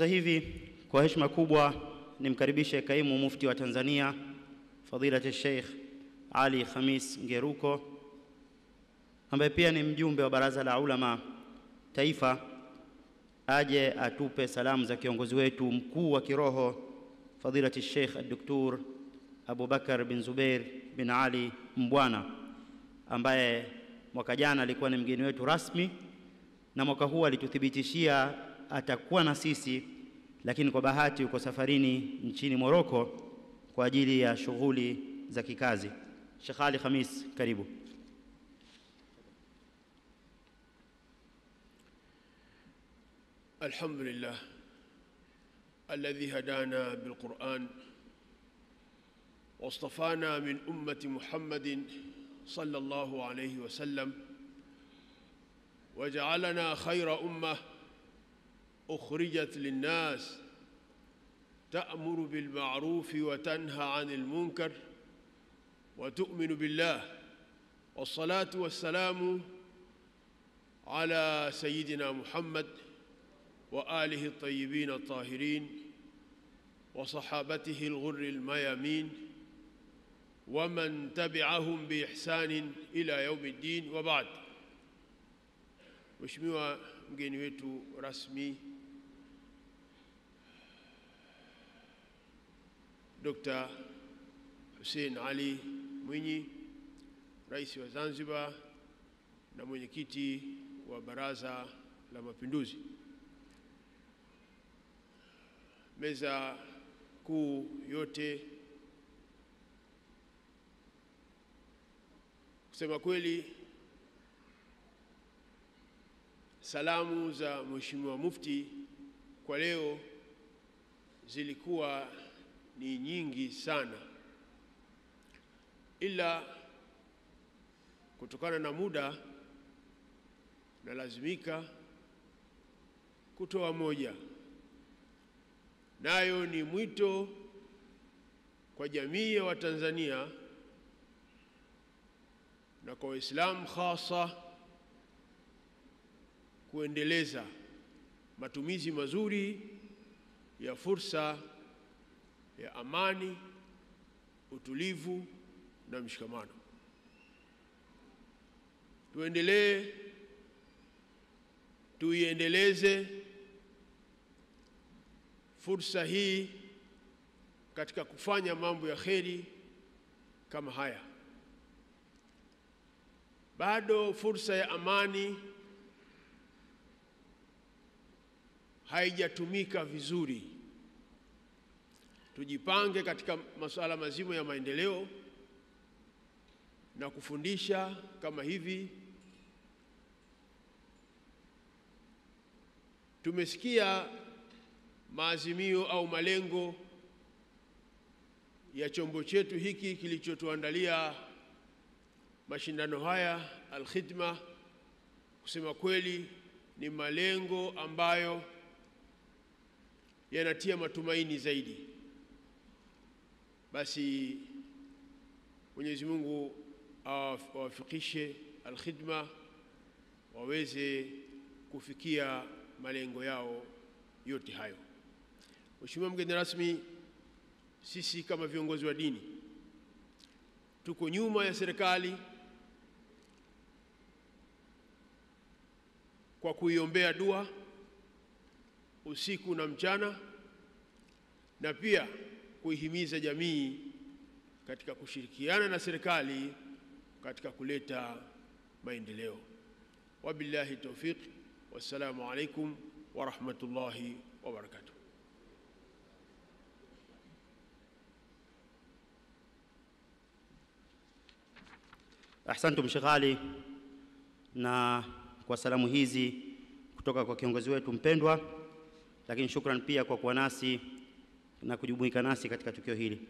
Sasa hivi kwa heshima kubwa nimkaribishe kaimu mufti wa Tanzania Fadilati Sheikh Ali Khamis Ngeruko ambaye pia ni mjumbe wa Baraza la Ulama Taifa aje atupe salamu za kiongozi wetu mkuu wa kiroho Fadilati Sheikh Dr. Abubakar bin Zubair bin Ali Mbwana ambaye mwaka jana alikuwa ni mgeni wetu rasmi na mwaka huu alituthibitishia atakuwa na sisi, lakini kwa bahati yuko safarini nchini Moroko kwa ajili ya shughuli za kikazi. Sheikh Ali Khamis, karibu. الحمد لله الذي هدانا بالقرآن واصطفانا من أمة محمد صلى الله عليه وسلم وجعلنا خير أمة أخرجت للناس تأمر بالمعروف وتنهى عن المنكر وتؤمن بالله. والصلاة والسلام على سيدنا محمد وآله الطيبين الطاهرين وصحابته الغر الميامين ومن تبعهم بإحسان إلى يوم الدين. وبعد Mheshimiwa mgeni wetu rasmi Dr. Hussein Ali Mwinyi, Rais wa Zanzibar na mwenyekiti wa Baraza la Mapinduzi, meza kuu yote, kusema kweli salamu za Mheshimiwa Mufti kwa leo zilikuwa ni nyingi sana, ila kutokana na muda nalazimika kutoa moja, nayo ni mwito kwa jamii ya Watanzania na kwa Waislamu hasa kuendeleza matumizi mazuri ya fursa ya amani, utulivu na mshikamano. Tuendelee, tuiendeleze fursa hii katika kufanya mambo ya kheri kama haya. Bado fursa ya amani haijatumika vizuri. Tujipange katika masuala mazima ya maendeleo na kufundisha kama hivi. Tumesikia maazimio au malengo ya chombo chetu hiki kilichotuandalia mashindano haya Al-Khidma. Kusema kweli, ni malengo ambayo yanatia matumaini zaidi. Basi Mwenyezi Mungu awafikishe Al-Khidma waweze kufikia malengo yao yote hayo. Mheshimiwa mgeni rasmi, sisi kama viongozi wa dini tuko nyuma ya serikali kwa kuiombea dua usiku na mchana na pia kuihimiza jamii katika kushirikiana na serikali katika kuleta maendeleo. Wabillahi taufiq, wassalamu alaikum wa rahmatullahi wa barakatuh. Ahsantum Sheikh Ali, na kwa salamu hizi kutoka kwa kiongozi wetu mpendwa, lakini shukran pia kwa kuwa nasi na kujumuika nasi katika tukio hili.